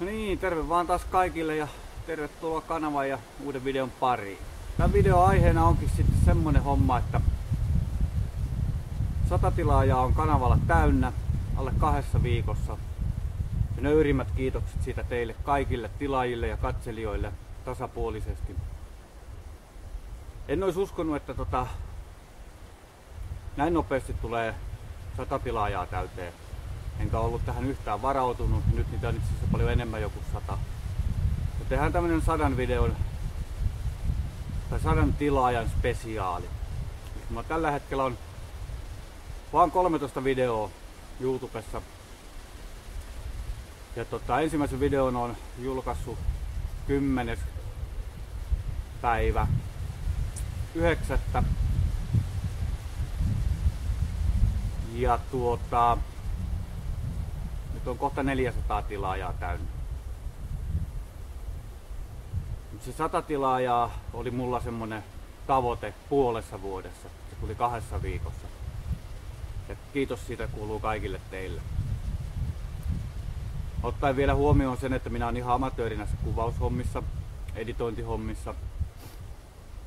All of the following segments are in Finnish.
No niin, terve vaan taas kaikille ja tervetuloa kanavan ja uuden videon pariin. Tämän videon aiheena onkin sitten semmonen homma, että sata tilaajaa on kanavalla täynnä alle kahdessa viikossa. Ja nöyrimmät kiitokset siitä teille kaikille tilaajille ja katselijoille tasapuolisesti. En olisi uskonut, että tota, näin nopeasti tulee sata tilaajaa täyteen. Enkä ollut tähän yhtään varautunut. Nyt niitä on itse asiassa paljon enemmän joku sata. Ja tehdään tämmönen sadan videon tai sadan tilaajan spesiaali. Mä tällä hetkellä on vaan 13 videoa YouTubessa. Ja tota, ensimmäisen videon on julkaissut 10. päivä 9. Ja tuota, nyt on kohta 400 tilaajaa täynnä. Se 100 tilaajaa oli mulla semmonen tavoite puolessa vuodessa. Se tuli kahdessa viikossa. Ja kiitos siitä kuuluu kaikille teille. Ottaen vielä huomioon sen, että minä olen ihan amatööri näissä kuvaushommissa, editointihommissa,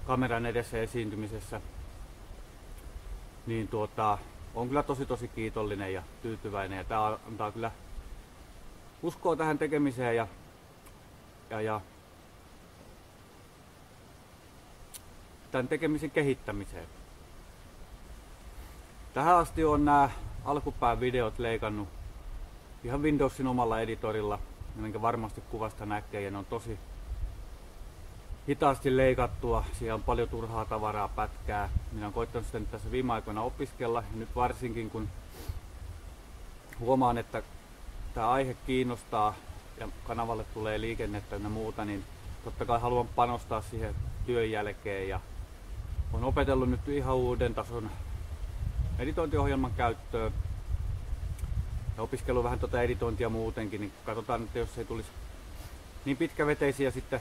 kameran edessä esiintymisessä, niin tuota, on kyllä tosi tosi kiitollinen ja tyytyväinen ja tämä antaa kyllä uskoa tähän tekemiseen ja, ja, ja tämän tekemisen kehittämiseen. Tähän asti on nämä alkupään videot leikannut ihan Windowsin omalla editorilla, minkä varmasti kuvasta näkee, ja ne on tosi hitaasti leikattua. Siellä on paljon turhaa tavaraa, pätkää. Minä olen koittanut sitä nyt tässä viime aikoina opiskella, ja nyt varsinkin kun huomaan, että tämä aihe kiinnostaa ja kanavalle tulee liikennettä ja muuta, niin totta kai haluan panostaa siihen työn jälkeen ja olen opetellut nyt ihan uuden tason editointiohjelman käyttöön ja opiskellut vähän tuota editointia muutenkin, niin katsotaan että jos ei tulisi niin pitkäveteisiä sitten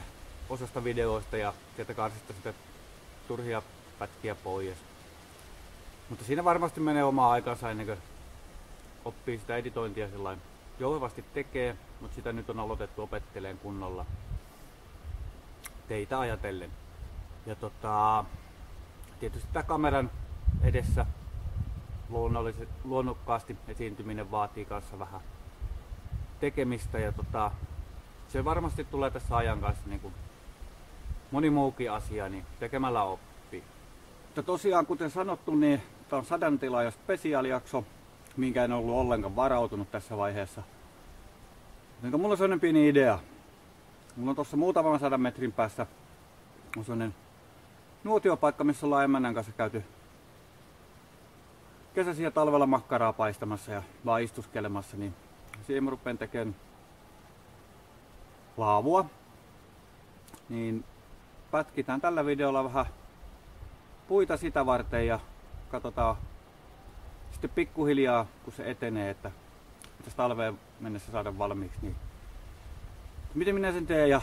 osasta videoista ja sieltä karsista sitten turhia pätkiä pois. Mutta siinä varmasti menee omaa aikansa ennen kuin oppii sitä editointia sellainen jouhevasti tekee, mutta sitä nyt on aloitettu opetteleen kunnolla teitä ajatellen. Ja tota, tietysti tämä kameran edessä luonnokkaasti esiintyminen vaatii kanssa vähän tekemistä ja tota, se varmasti tulee tässä ajan kanssa niin kuin moni muukin asia, niin tekemällä oppii. Mutta tosiaan kuten sanottu, niin tämä on sadan tilaaja spesiaalijakso, minkä en ollut ollenkaan varautunut tässä vaiheessa. Niin mulla on sellainen pieni idea. Mulla on tuossa muutaman sadan metrin päässä on sellainen nuotiopaikka, missä ollaan emännän kanssa käyty kesäisiä ja talvella makkaraa paistamassa ja vaan istuskelemassa, niin siihen mä rupean tekemään laavua. Niin pätkitään tällä videolla vähän puita sitä varten ja katsotaan sitten pikkuhiljaa, kun se etenee, että pitäisi talveen mennessä saada valmiiksi, niin miten minä sen teen ja,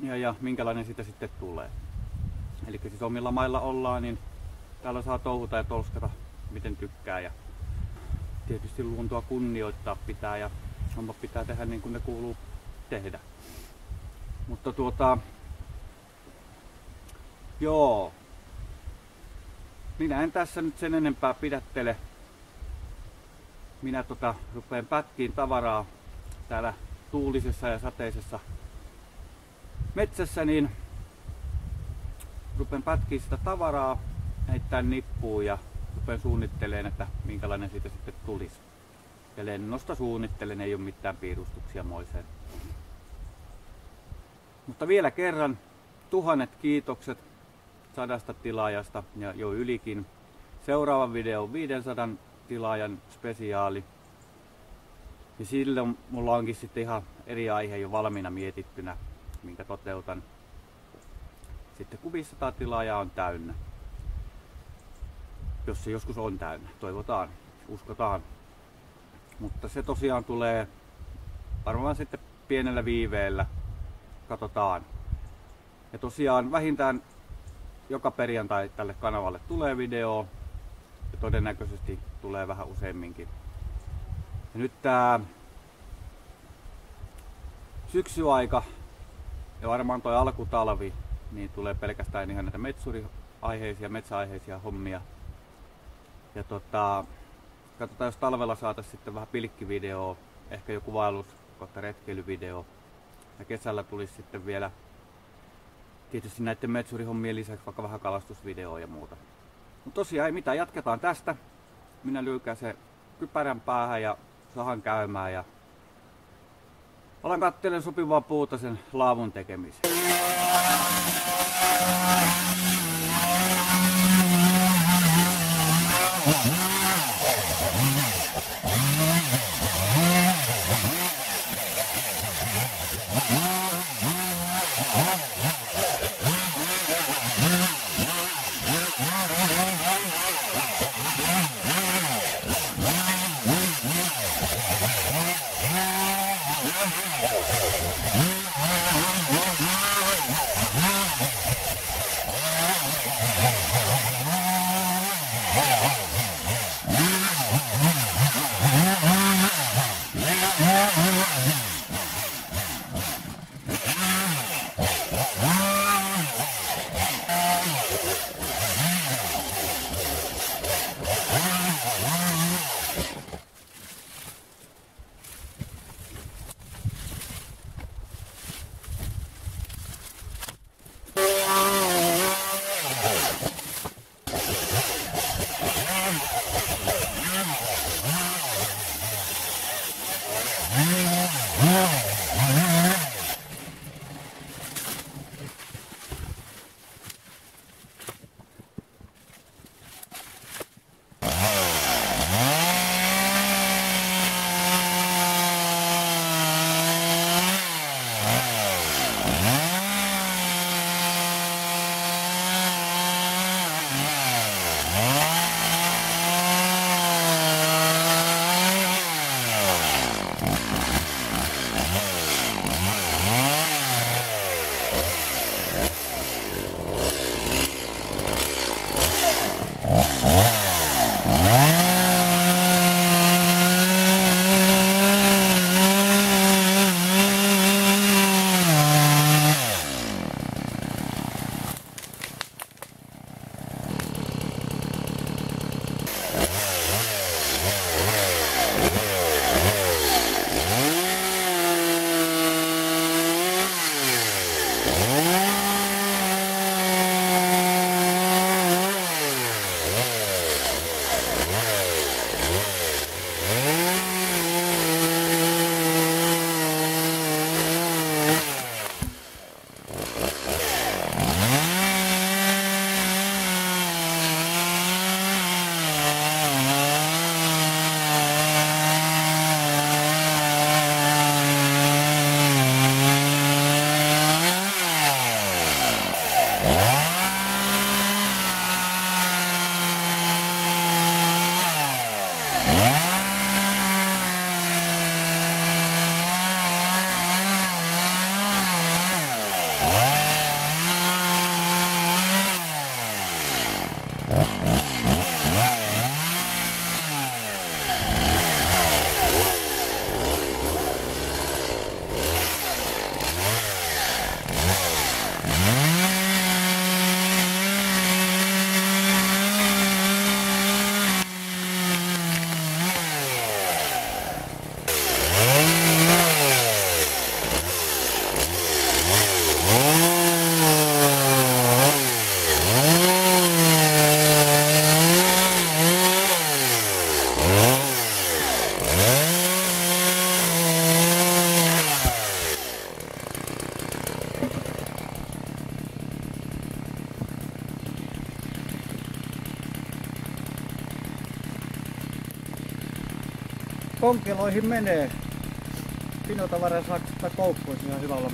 ja, ja minkälainen siitä sitten tulee. Eli siis omilla mailla ollaan, niin täällä saa touhuta ja tolskata miten tykkää ja tietysti luontoa kunnioittaa pitää ja homma pitää tehdä niin kuin ne kuuluu tehdä. Mutta tuota, joo, minä en tässä nyt sen enempää pidättele. Minä tota, rupeen pätkiin tavaraa täällä tuulisessa ja sateisessa metsässä, niin rupean pätkiin sitä tavaraa, heittää nippuun ja rupean suunnittelemaan, että minkälainen siitä sitten tulisi. Ja lennosta suunnittelen, ei ole mitään piirustuksia moiseen. Mutta vielä kerran tuhannet kiitokset sadasta tilaajasta ja jo ylikin. Seuraava video on 500 tilaajan spesiaali. Ja silloin mulla onkin sitten ihan eri aihe jo valmiina mietittynä, minkä toteutan sitten kun 500 tilaajaa on täynnä. Jos se joskus on täynnä, toivotaan, uskotaan. Mutta se tosiaan tulee varmaan sitten pienellä viiveellä, katsotaan. Ja tosiaan vähintään joka perjantai tälle kanavalle tulee video ja todennäköisesti tulee vähän useamminkin. Ja nyt tää syksyaika ja varmaan toi alkutalvi, niin tulee pelkästään ihan näitä metsuriaiheisia, metsäaiheisia hommia. Ja tota, katsotaan jos talvella saataisiin sitten vähän pilkkivideoa, ehkä joku vaellus kohta retkeilyvideo. Ja kesällä tulisi sitten vielä tietysti näiden metsurihommien lisäksi vaikka vähän kalastusvideoa ja muuta. Mutta tosiaan ei mitään, jatketaan tästä. Minä lyykään se kypärän päähän ja sahan käymään ja alan kattelen sopivaa puuta sen laavun tekemiseen. Konkeloihin menee. Sitä koukkuun, ihan hyvä olla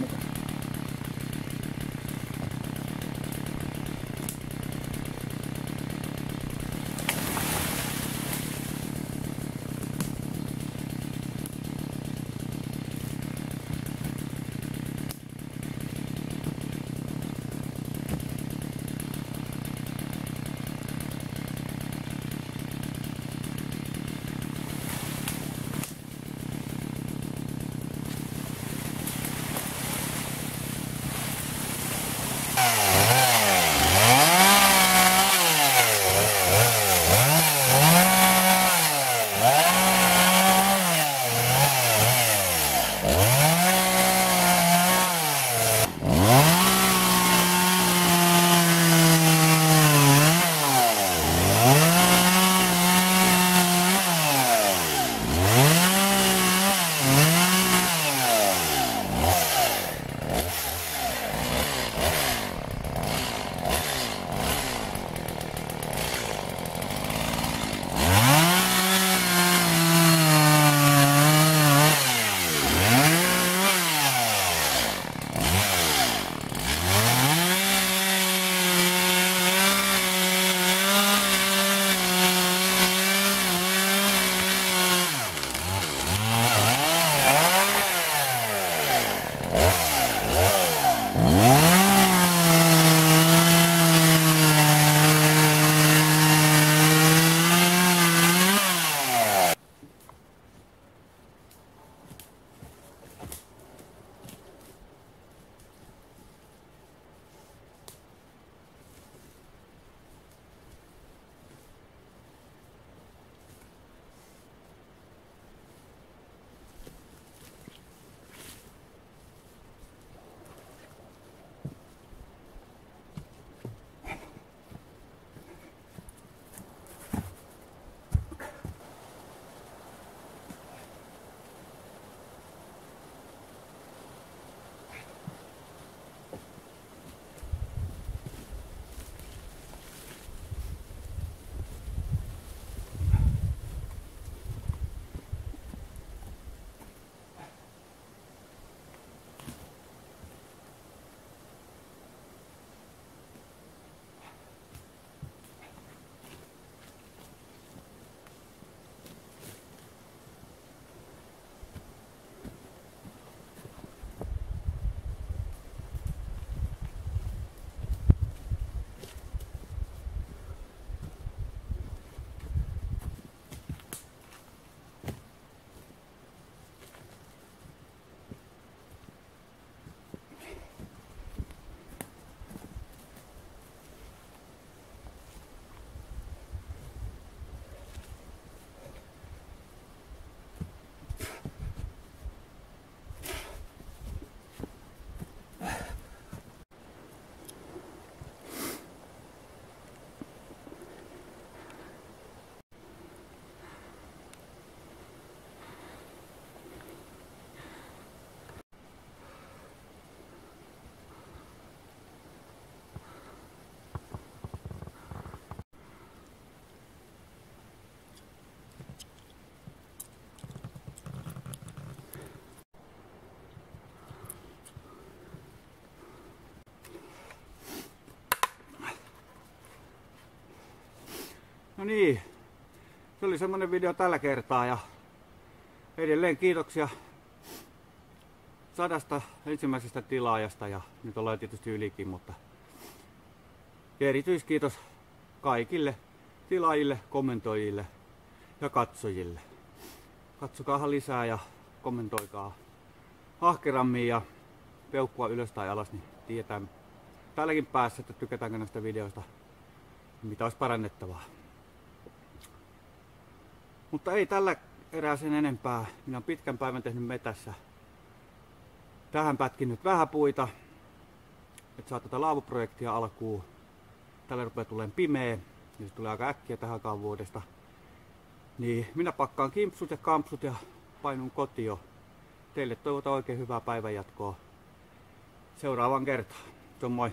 No niin, se oli semmonen video tällä kertaa ja edelleen kiitoksia sadasta ensimmäisestä tilaajasta ja nyt ollaan tietysti ylikin, mutta erityiskiitos kaikille tilaajille, kommentoijille ja katsojille. Katsokaa lisää ja kommentoikaa ahkerammin ja peukkua ylös tai alas, niin tiedetään tälläkin päässä, että tykätäänkö näistä videoista, mitä olisi parannettavaa. Mutta ei tällä erää sen enempää. Minä olen pitkän päivän tehnyt metässä. Tähän pätkin vähän puita, että saa tätä laavuprojektia alkuun. Tällä rupeaa tulemaan pimeä, niin se tulee aika äkkiä tähän vuodesta. Niin minä pakkaan kimpsut ja kampsut ja painun kotio. Teille toivotan oikein hyvää päivänjatkoa seuraavan kertaan. Se on moi!